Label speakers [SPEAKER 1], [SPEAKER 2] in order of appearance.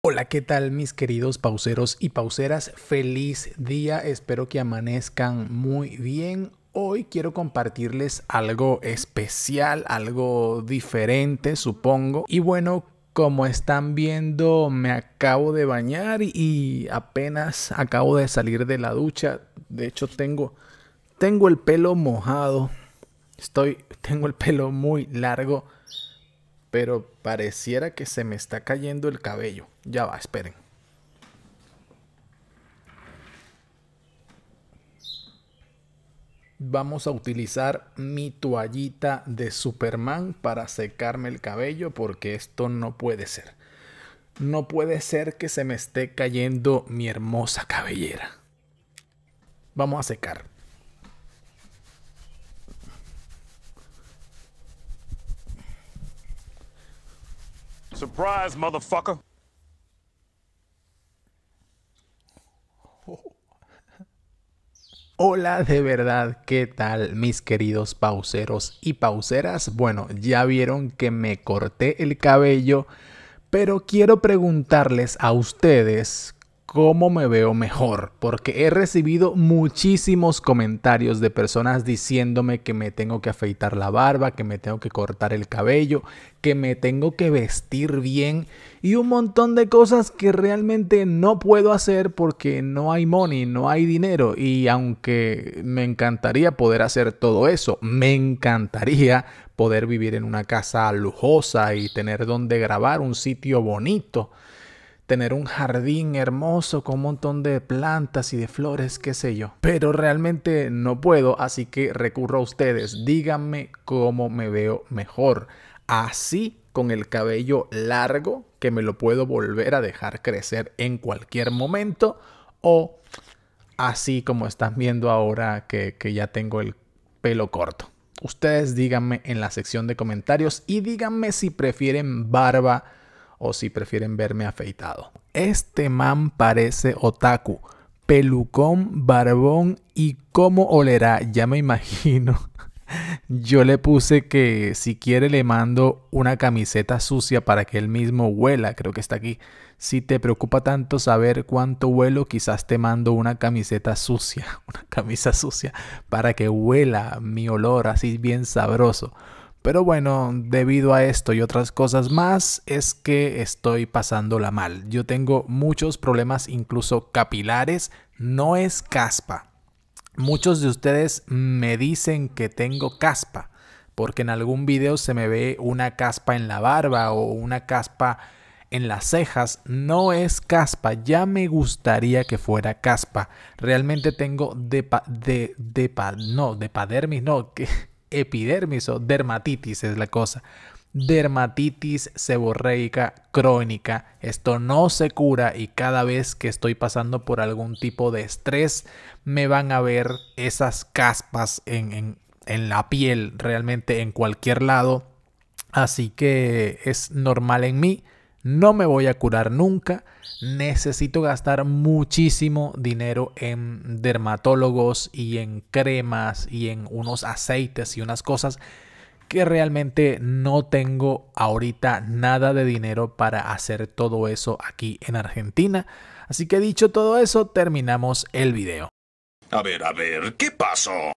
[SPEAKER 1] Hola, ¿qué tal mis queridos pauseros y pauseras? Feliz día, espero que amanezcan muy bien. Hoy quiero compartirles algo especial, algo diferente, supongo. Y bueno, como están viendo, me acabo de bañar y apenas acabo de salir de la ducha. De hecho, tengo tengo el pelo mojado. Estoy tengo el pelo muy largo pero pareciera que se me está cayendo el cabello. Ya va, esperen. Vamos a utilizar mi toallita de Superman para secarme el cabello porque esto no puede ser. No puede ser que se me esté cayendo mi hermosa cabellera. Vamos a secar. Surprise, motherfucker. Hola de verdad, ¿qué tal mis queridos pauseros y pauseras? Bueno, ya vieron que me corté el cabello, pero quiero preguntarles a ustedes cómo me veo mejor, porque he recibido muchísimos comentarios de personas diciéndome que me tengo que afeitar la barba, que me tengo que cortar el cabello, que me tengo que vestir bien y un montón de cosas que realmente no puedo hacer porque no hay money, no hay dinero. Y aunque me encantaría poder hacer todo eso, me encantaría poder vivir en una casa lujosa y tener donde grabar, un sitio bonito tener un jardín hermoso con un montón de plantas y de flores, qué sé yo. Pero realmente no puedo, así que recurro a ustedes. Díganme cómo me veo mejor. Así con el cabello largo, que me lo puedo volver a dejar crecer en cualquier momento, o así como están viendo ahora que, que ya tengo el pelo corto. Ustedes díganme en la sección de comentarios y díganme si prefieren barba o si prefieren verme afeitado. Este man parece otaku, pelucón, barbón y cómo olerá, ya me imagino. Yo le puse que si quiere le mando una camiseta sucia para que él mismo huela, creo que está aquí. Si te preocupa tanto saber cuánto huelo, quizás te mando una camiseta sucia, una camisa sucia, para que huela mi olor así bien sabroso. Pero bueno, debido a esto y otras cosas más, es que estoy pasándola mal. Yo tengo muchos problemas, incluso capilares. No es caspa. Muchos de ustedes me dicen que tengo caspa, porque en algún video se me ve una caspa en la barba o una caspa en las cejas. No es caspa, ya me gustaría que fuera caspa. Realmente tengo de, de, de, no, de padermis, no, que epidermis o dermatitis es la cosa. Dermatitis seborreica crónica. Esto no se cura y cada vez que estoy pasando por algún tipo de estrés me van a ver esas caspas en, en la piel realmente en cualquier lado. Así que es normal en mí no me voy a curar nunca, necesito gastar muchísimo dinero en dermatólogos y en cremas y en unos aceites y unas cosas que realmente no tengo ahorita nada de dinero para hacer todo eso aquí en Argentina. Así que dicho todo eso, terminamos el video.
[SPEAKER 2] A ver, a ver, ¿qué pasó?